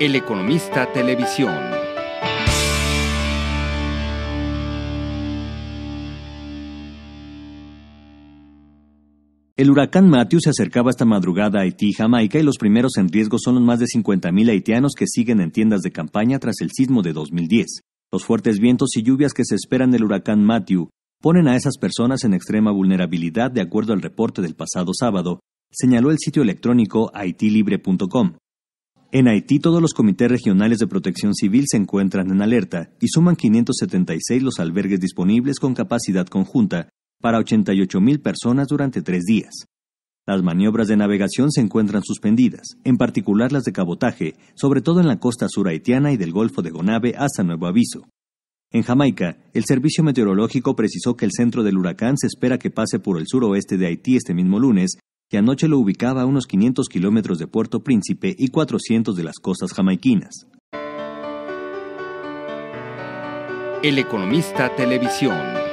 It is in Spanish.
El Economista Televisión. El huracán Matthew se acercaba esta madrugada a Haití y Jamaica y los primeros en riesgo son los más de 50.000 haitianos que siguen en tiendas de campaña tras el sismo de 2010. Los fuertes vientos y lluvias que se esperan del huracán Matthew ponen a esas personas en extrema vulnerabilidad de acuerdo al reporte del pasado sábado, señaló el sitio electrónico haitilibre.com. En Haití todos los comités regionales de protección civil se encuentran en alerta y suman 576 los albergues disponibles con capacidad conjunta para 88.000 personas durante tres días. Las maniobras de navegación se encuentran suspendidas, en particular las de cabotaje, sobre todo en la costa sur haitiana y del Golfo de Gonave hasta nuevo aviso. En Jamaica, el Servicio Meteorológico precisó que el centro del huracán se espera que pase por el suroeste de Haití este mismo lunes que anoche lo ubicaba a unos 500 kilómetros de Puerto Príncipe y 400 de las costas jamaiquinas. El Economista Televisión.